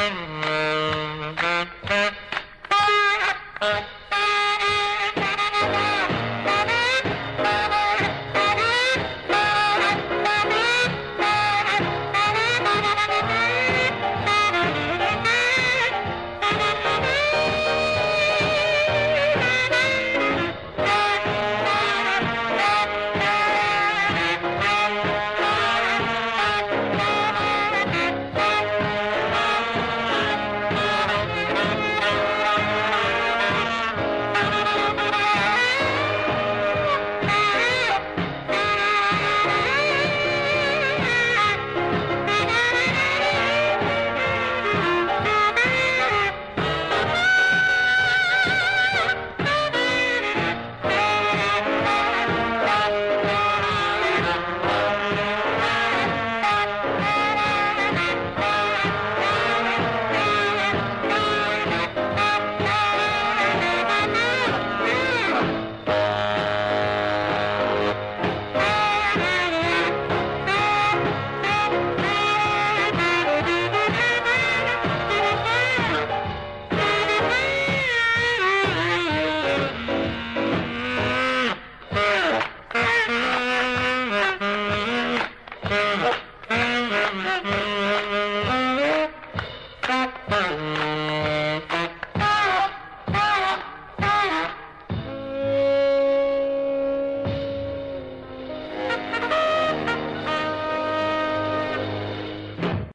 Mm-hmm.